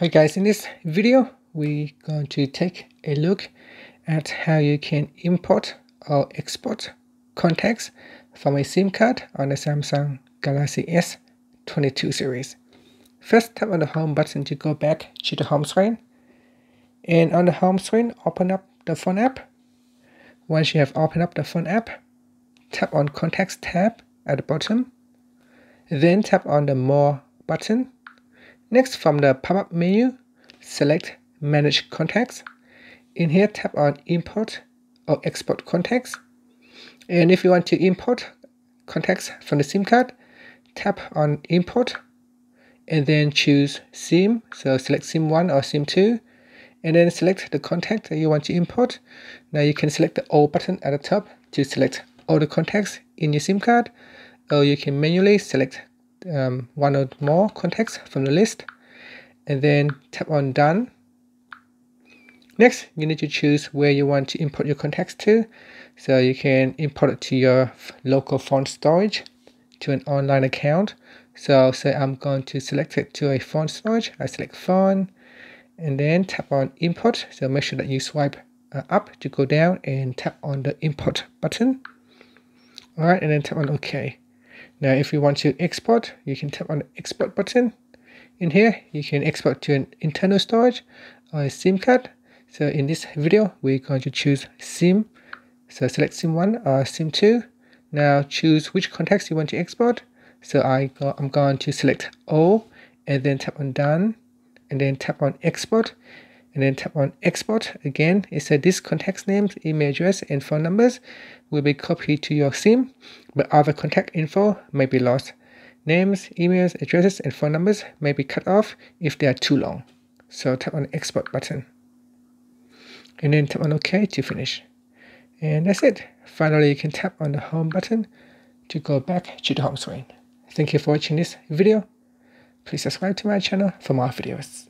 Hi guys, in this video we're going to take a look at how you can import or export contacts from a SIM card on the Samsung Galaxy S22 series. First tap on the home button to go back to the home screen and on the home screen open up the phone app. Once you have opened up the phone app, tap on contacts tab at the bottom, then tap on the more button Next, from the pop-up menu, select Manage Contacts. In here, tap on Import or Export Contacts. And if you want to import contacts from the SIM card, tap on Import and then choose SIM. So select SIM1 or SIM2 and then select the contact that you want to import. Now you can select the All button at the top to select all the contacts in your SIM card or you can manually select um, one or more contacts from the list and then tap on done. Next, you need to choose where you want to import your contacts to. So you can import it to your local phone storage, to an online account. So say I'm going to select it to a phone storage. I select phone and then tap on import. So make sure that you swipe uh, up to go down and tap on the import button. Alright, and then tap on OK. Now, if you want to export, you can tap on the export button. In here, you can export to an internal storage or a SIM card. So in this video, we're going to choose SIM. So select SIM1 or SIM2. Now choose which contacts you want to export. So I go, I'm going to select all and then tap on done and then tap on export and then tap on export. Again it said this contact's names email address and phone numbers will be copied to your sim but other contact info may be lost. Names emails addresses and phone numbers may be cut off if they are too long. So tap on export button. And then tap on ok to finish. And that's it. Finally you can tap on the home button to go back to the home screen. Thank you for watching this video. Please subscribe to my channel for more videos